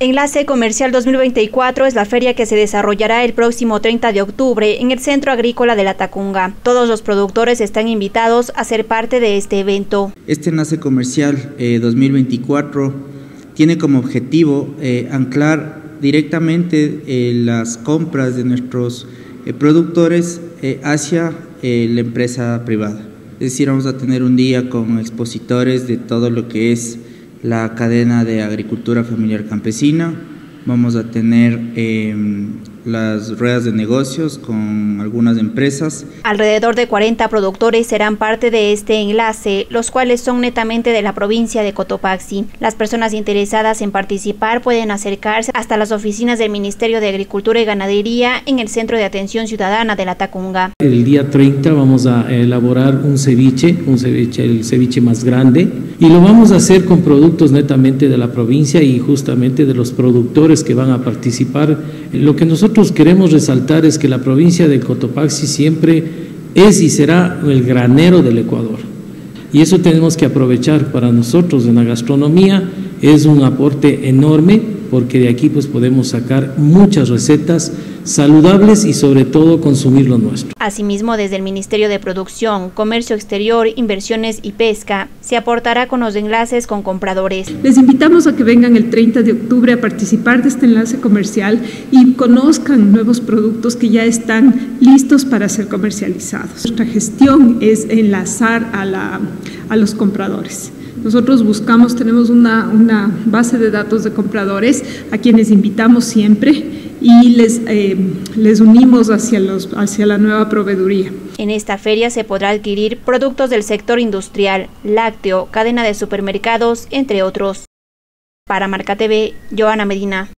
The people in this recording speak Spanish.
Enlace Comercial 2024 es la feria que se desarrollará el próximo 30 de octubre en el Centro Agrícola de la Tacunga. Todos los productores están invitados a ser parte de este evento. Este Enlace Comercial 2024 eh, tiene como objetivo eh, anclar directamente eh, las compras de nuestros productores hacia la empresa privada. Es decir, vamos a tener un día con expositores de todo lo que es la cadena de agricultura familiar campesina, vamos a tener em, las ruedas de negocios con algunas empresas. Alrededor de 40 productores serán parte de este enlace, los cuales son netamente de la provincia de Cotopaxi. Las personas interesadas en participar pueden acercarse hasta las oficinas del Ministerio de Agricultura y Ganadería en el Centro de Atención Ciudadana de la Tacunga. El día 30 vamos a elaborar un ceviche, un ceviche, el ceviche más grande, y lo vamos a hacer con productos netamente de la provincia y justamente de los productores que van a participar. Lo que queremos resaltar es que la provincia de Cotopaxi siempre es y será el granero del Ecuador. Y eso tenemos que aprovechar para nosotros en la gastronomía, es un aporte enorme porque de aquí pues podemos sacar muchas recetas saludables y sobre todo consumir lo nuestro. Asimismo, desde el Ministerio de Producción, Comercio Exterior, Inversiones y Pesca, se aportará con los enlaces con compradores. Les invitamos a que vengan el 30 de octubre a participar de este enlace comercial y conozcan nuevos productos que ya están listos para ser comercializados. Nuestra gestión es enlazar a, la, a los compradores. Nosotros buscamos, tenemos una, una, base de datos de compradores a quienes invitamos siempre y les, eh, les unimos hacia, los, hacia la nueva proveeduría. En esta feria se podrá adquirir productos del sector industrial, lácteo, cadena de supermercados, entre otros. Para Marca TV, Joana Medina.